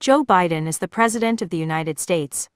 Joe Biden is the President of the United States.